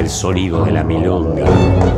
el sonido de la milonga.